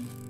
Thank you.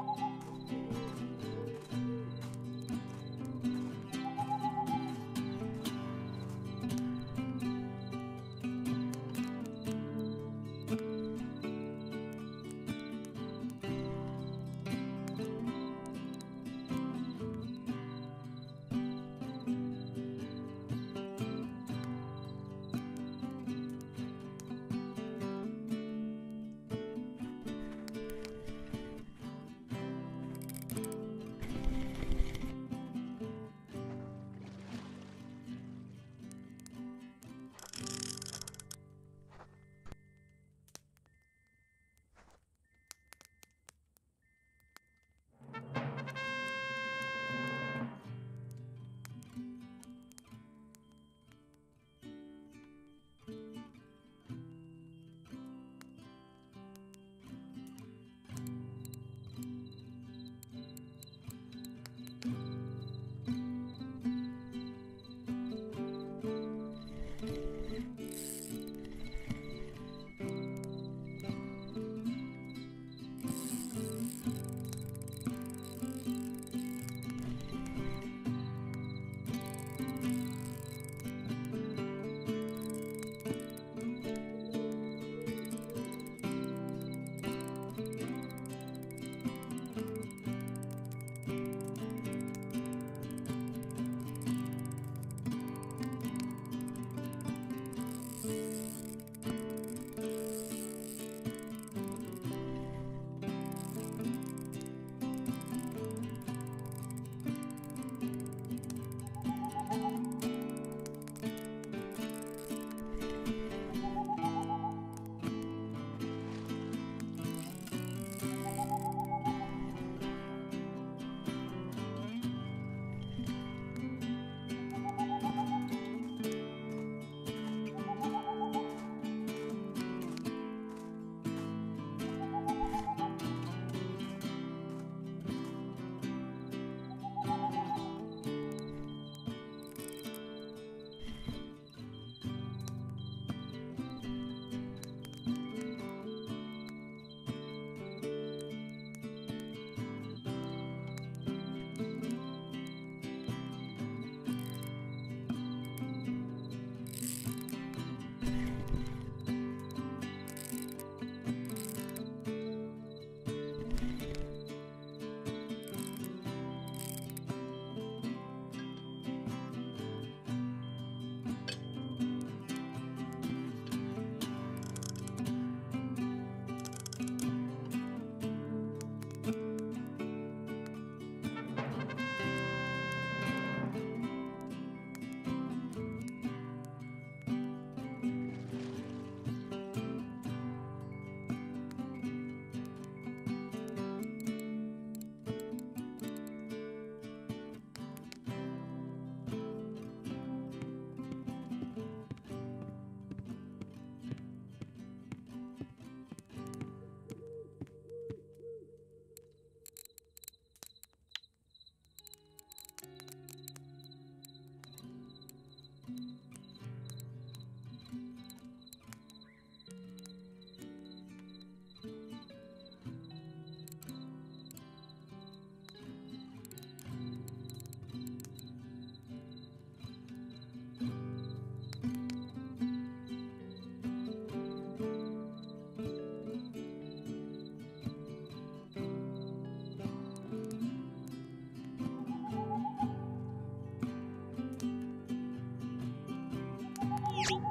Thank you.